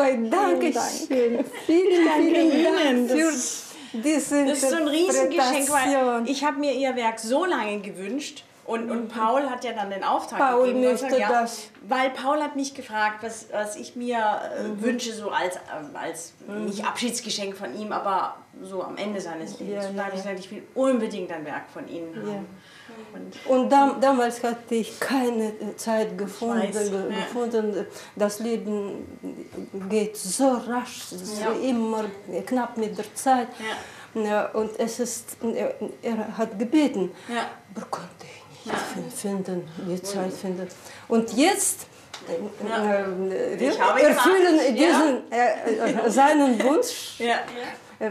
Oh, danke schön. Vielen, Danke vielen Ihnen. Dank für Das- diese Das ist so ein Riesengeschenk, weil Interpretation. ich habe mir ihr Werk so lange gewünscht und, und Paul hat ja dann den Auftrag Paul gegeben. möchte gesagt, das. Weil Paul hat mich gefragt, was, was ich mir äh, wünsche, so als, äh, als nicht Abschiedsgeschenk von ihm, aber so am Ende seines Lebens. Ja, und da habe ja. ich gesagt, ich will unbedingt ein Werk von Ihnen haben. Ja. Und Und dam damals hatte ich keine Zeit gefunden, weiß, ge ja. gefunden. Das Leben geht so rasch, so Ja. immer knapp mit der Zeit. Ja, und es ist, er, er hat gebeten, Ja. konnte ich finden, die Zeit finden. Und jetzt äh, Ja. äh, wir erfüllen gemacht, diesen, äh, äh, seinen Wunsch. ja. Äh,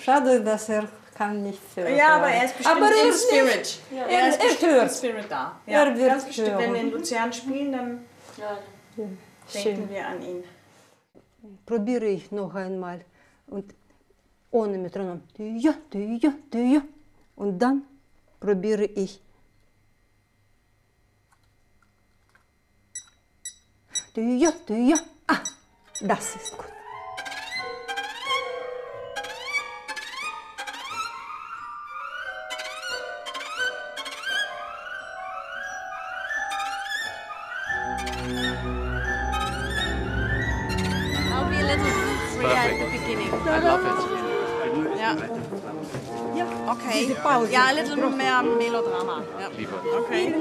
Schade, dass er kann nicht hören. ja, aber er ist bestimmt Aber er ist Spirit. nicht- Er Er, ist er bestimmt im hört. Spirit da. Er wird ganz bestimmt. Wenn wir hören. in Luzern spielen, dann Schön. denken wir an ihn. probiere ich noch einmal und ohne Metronom. Ja, ja, ja. Und dann probiere ich. Ja, ja. Ah, das ist gut. I'll be a little freer at the beginning. I love it. Yeah. Okay. Ja, a little mehr Melodrama. Ja. Lieber. Okay.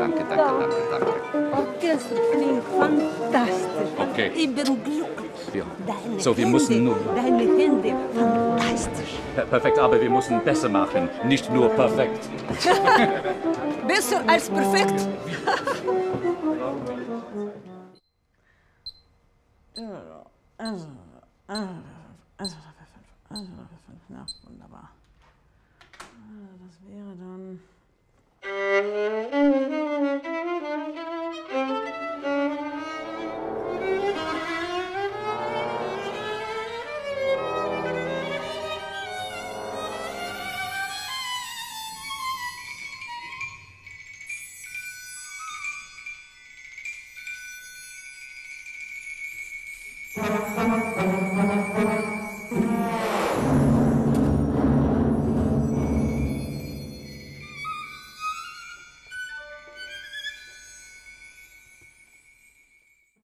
Danke, danke, danke, danke. Orchester klingt fantastisch. Okay. Ich bin glücklich. Ja. Deine So, wir Hände, müssen nun- Deine Hände, fantastisch. Per- Perfekt, aber wir müssen besser machen, nicht nur perfekt. Besser als perfekt. Ja, wunderbar. Das Thank.